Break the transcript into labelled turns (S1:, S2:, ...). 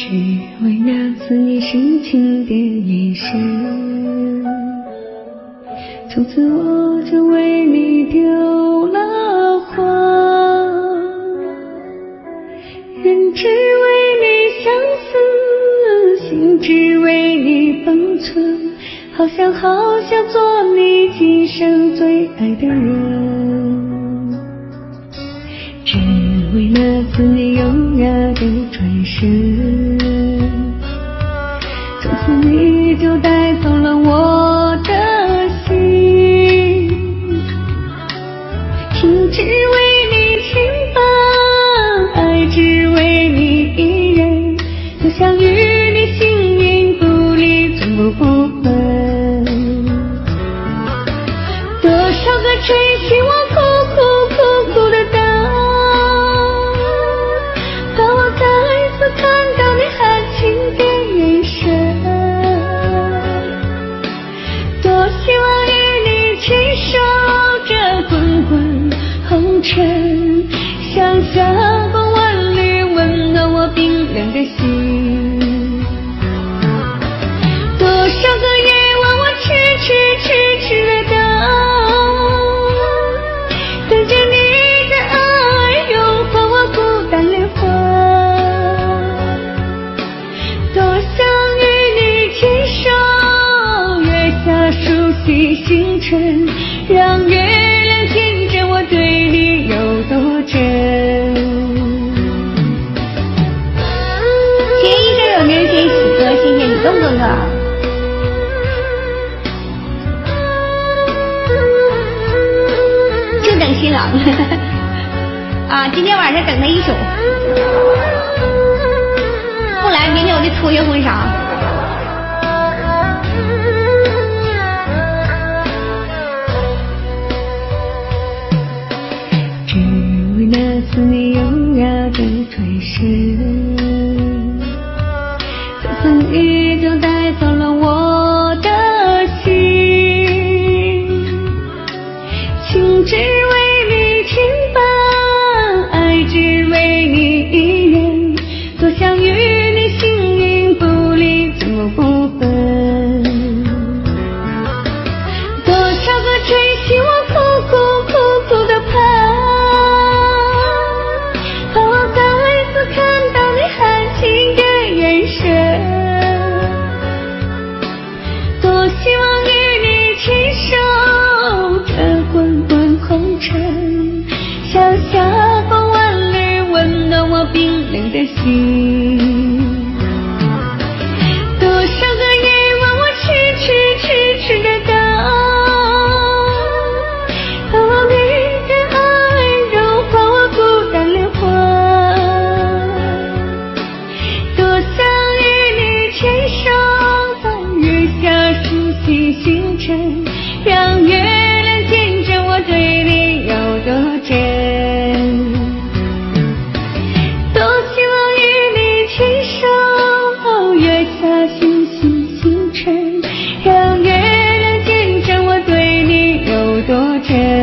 S1: 只为那次你深情的眼神。从此我就为你丢了魂人只为你相思心只为你封存好想好想做你今生最爱的人。只为那次你优雅的转身。你就带走了我的心，情只为红尘，想象风万缕温暖我冰凉的心。多少个夜晚，我痴痴痴痴的等，等着你的爱融化我孤单灵魂。多想与你牵手，月下数星星辰，让月
S2: 哥哥，就等新郎，啊，今天晚上等他一宿，不来明天我就脱下婚纱。
S1: 只为那次你优雅的转身，层层雨。情只为的心，多少个夜晚我痴痴痴痴的等，等你的爱融化我孤单灵魂。多想与你牵手在月下数星星辰，让月。care.